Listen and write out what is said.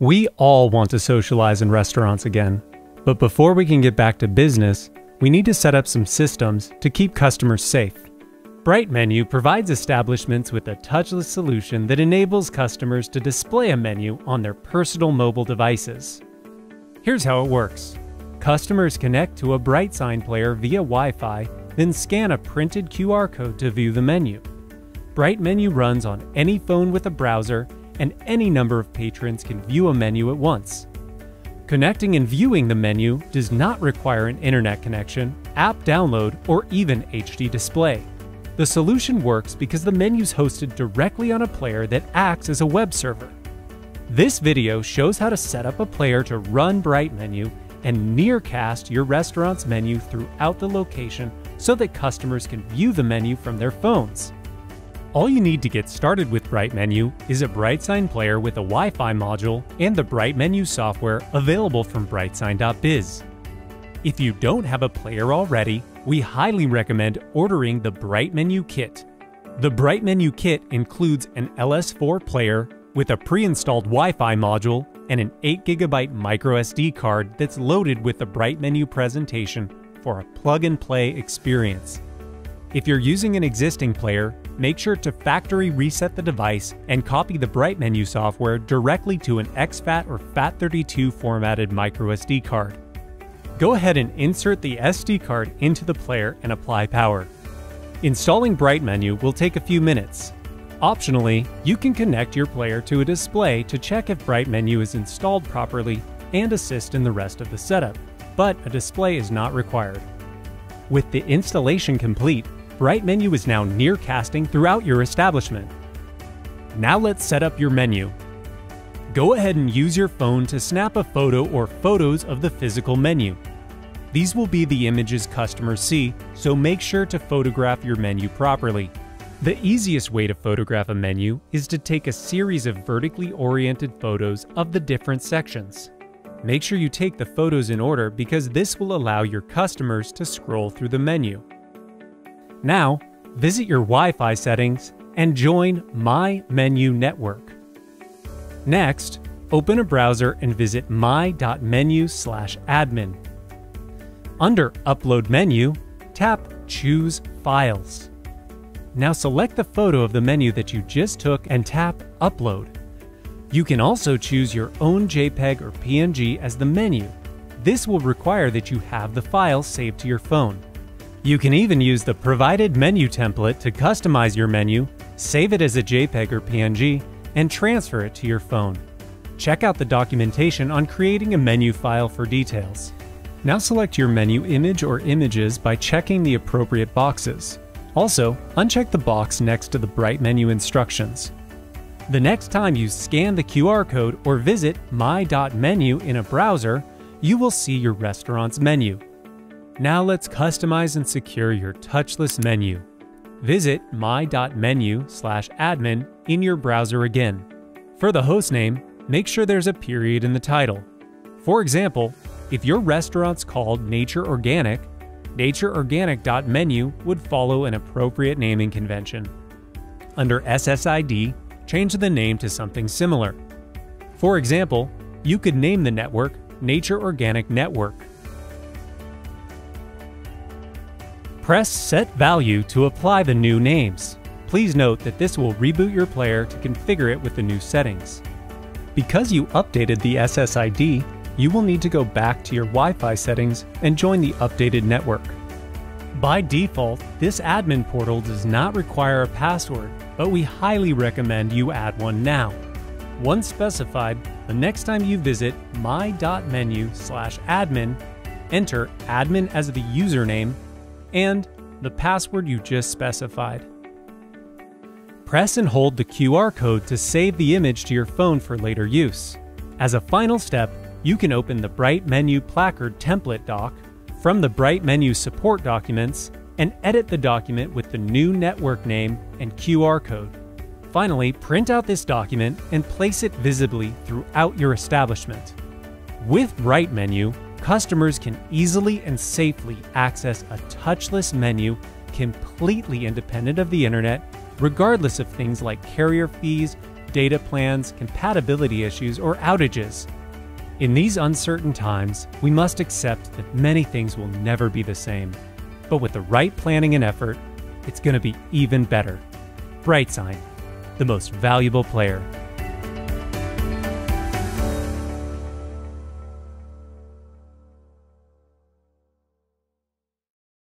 We all want to socialize in restaurants again, but before we can get back to business, we need to set up some systems to keep customers safe. BrightMenu provides establishments with a touchless solution that enables customers to display a menu on their personal mobile devices. Here's how it works. Customers connect to a BrightSign player via Wi-Fi, then scan a printed QR code to view the menu. BrightMenu runs on any phone with a browser and any number of patrons can view a menu at once. Connecting and viewing the menu does not require an internet connection, app download, or even HD display. The solution works because the menu is hosted directly on a player that acts as a web server. This video shows how to set up a player to run BrightMenu and nearcast your restaurant's menu throughout the location so that customers can view the menu from their phones. All you need to get started with BrightMenu is a BrightSign player with a Wi-Fi module and the BrightMenu software available from brightsign.biz. If you don't have a player already, we highly recommend ordering the BrightMenu Kit. The BrightMenu Kit includes an LS4 player with a pre-installed Wi-Fi module and an 8GB microSD card that's loaded with the BrightMenu presentation for a plug-and-play experience. If you're using an existing player, make sure to factory reset the device and copy the BrightMenu software directly to an exFAT or FAT32 formatted microSD card. Go ahead and insert the SD card into the player and apply power. Installing BrightMenu will take a few minutes. Optionally, you can connect your player to a display to check if BrightMenu is installed properly and assist in the rest of the setup, but a display is not required. With the installation complete, BrightMenu is now near casting throughout your establishment. Now let's set up your menu. Go ahead and use your phone to snap a photo or photos of the physical menu. These will be the images customers see, so make sure to photograph your menu properly. The easiest way to photograph a menu is to take a series of vertically oriented photos of the different sections. Make sure you take the photos in order because this will allow your customers to scroll through the menu. Now, visit your Wi-Fi settings and join My Menu Network. Next, open a browser and visit my.menu/admin. Under Upload menu, tap Choose Files. Now select the photo of the menu that you just took and tap Upload. You can also choose your own JPEG or PNG as the menu. This will require that you have the file saved to your phone. You can even use the provided menu template to customize your menu, save it as a JPEG or PNG, and transfer it to your phone. Check out the documentation on creating a menu file for details. Now select your menu image or images by checking the appropriate boxes. Also, uncheck the box next to the BrightMenu instructions. The next time you scan the QR code or visit my.menu in a browser, you will see your restaurant's menu. Now let's customize and secure your touchless menu. Visit my.menu/admin in your browser again. For the hostname, make sure there's a period in the title. For example, if your restaurant's called Nature Organic, natureorganic.menu would follow an appropriate naming convention. Under SSID, change the name to something similar. For example, you could name the network Nature Organic Network Press Set Value to apply the new names. Please note that this will reboot your player to configure it with the new settings. Because you updated the SSID, you will need to go back to your Wi-Fi settings and join the updated network. By default, this admin portal does not require a password, but we highly recommend you add one now. Once specified, the next time you visit my.menu/admin, enter admin as the username and the password you just specified. Press and hold the QR code to save the image to your phone for later use. As a final step, you can open the BrightMenu Placard template doc from the BrightMenu support documents and edit the document with the new network name and QR code. Finally, print out this document and place it visibly throughout your establishment. With BrightMenu, customers can easily and safely access a touchless menu completely independent of the internet, regardless of things like carrier fees, data plans, compatibility issues, or outages. In these uncertain times, we must accept that many things will never be the same. But with the right planning and effort, it's going to be even better. BrightSign, the most valuable player.